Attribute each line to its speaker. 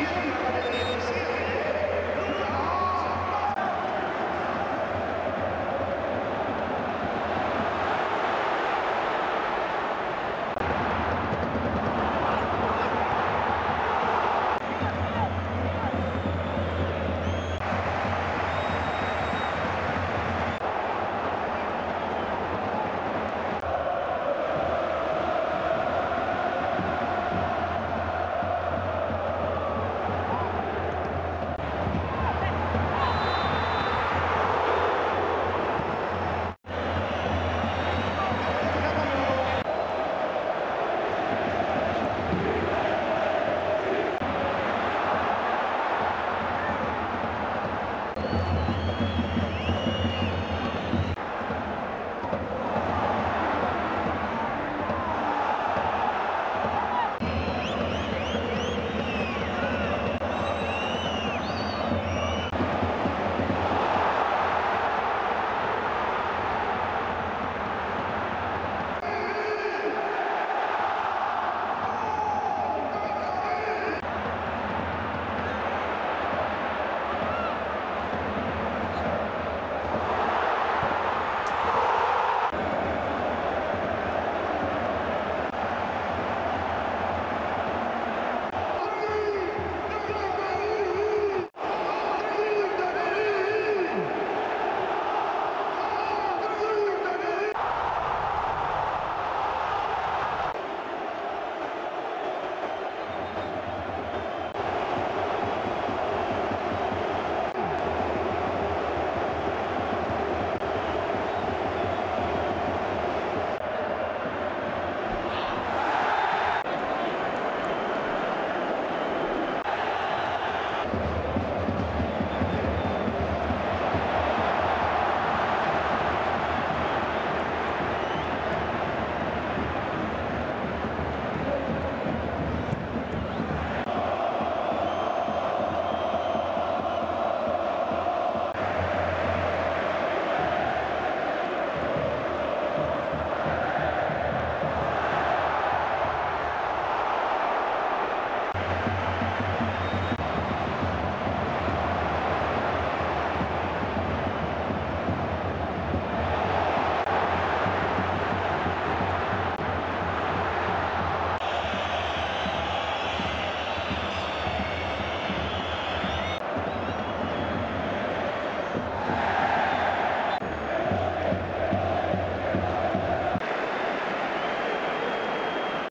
Speaker 1: やった